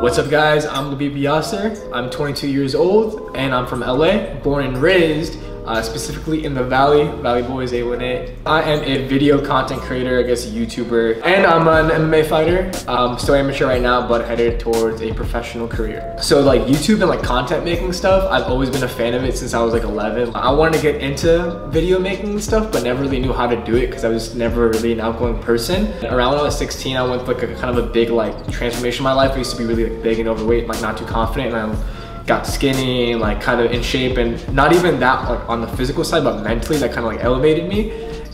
What's up guys, I'm Labib Yasir. I'm 22 years old and I'm from LA, born and raised uh, specifically in the Valley, Valley Boys A18. I am a video content creator, I guess a YouTuber, and I'm an MMA fighter. Um, still amateur right now, but headed towards a professional career. So like YouTube and like content making stuff, I've always been a fan of it since I was like 11. I wanted to get into video making stuff, but never really knew how to do it because I was never really an outgoing person. Around when I was 16, I went through like a kind of a big like transformation in my life. I used to be really like big and overweight, like not too confident, and I'm got skinny like kind of in shape and not even that like on the physical side but mentally that kind of like elevated me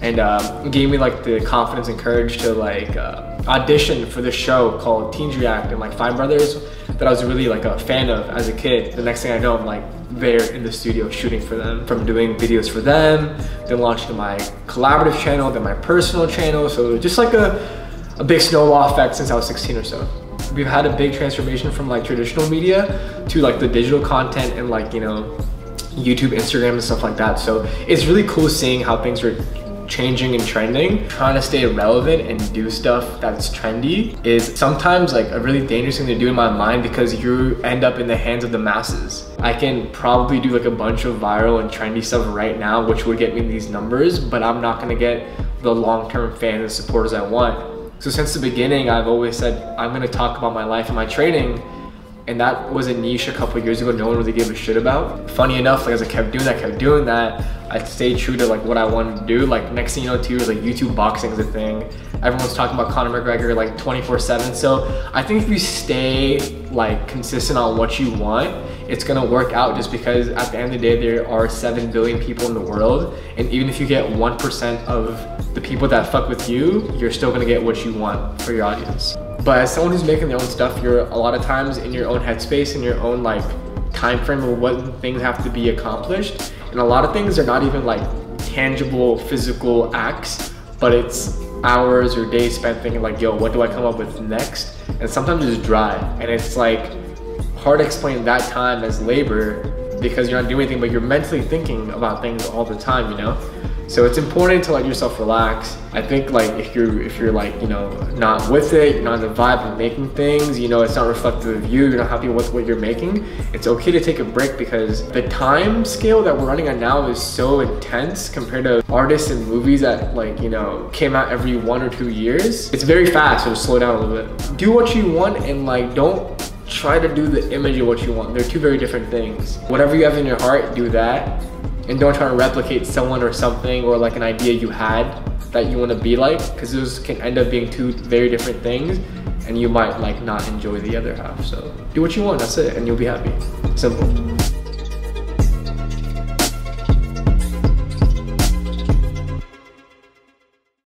and um, gave me like the confidence and courage to like uh, audition for this show called Teens React and like Fine Brothers that I was really like a fan of as a kid. The next thing I know, I'm like there in the studio shooting for them, from doing videos for them, then launching my collaborative channel, then my personal channel. So just like a, a big snowball effect since I was 16 or so we've had a big transformation from like traditional media to like the digital content and like, you know, YouTube, Instagram and stuff like that. So it's really cool seeing how things are changing and trending, trying to stay relevant and do stuff that's trendy is sometimes like a really dangerous thing to do in my mind because you end up in the hands of the masses. I can probably do like a bunch of viral and trendy stuff right now, which would get me these numbers, but I'm not gonna get the long-term fans and supporters I want so since the beginning, I've always said, I'm gonna talk about my life and my training. And that was a niche a couple years ago no one really gave a shit about. Funny enough, like as I kept doing that, kept doing that, I stayed true to like what I wanted to do. Like next thing you know, two years, like YouTube boxing is a thing. Everyone's talking about Conor McGregor like 24 seven. So I think if you stay like consistent on what you want, it's gonna work out just because at the end of the day, there are 7 billion people in the world. And even if you get 1% of the people that fuck with you, you're still gonna get what you want for your audience. But as someone who's making their own stuff, you're a lot of times in your own headspace, in your own like time frame of what things have to be accomplished. And a lot of things are not even like tangible physical acts, but it's hours or days spent thinking like, yo, what do I come up with next? And sometimes it's dry. And it's like, hard to explain that time as labor because you're not doing anything, but you're mentally thinking about things all the time, you know? So it's important to let yourself relax. I think like if you're if you're like, you know, not with it, you're not in the vibe of making things, you know, it's not reflective of you, you're not happy with what you're making, it's okay to take a break because the time scale that we're running on now is so intense compared to artists and movies that like, you know, came out every one or two years. It's very fast, so slow down a little bit. Do what you want and like don't try to do the image of what you want. They're two very different things. Whatever you have in your heart, do that. And don't try to replicate someone or something or like an idea you had that you want to be like because those can end up being two very different things and you might like not enjoy the other half. So do what you want, that's it, and you'll be happy. Simple.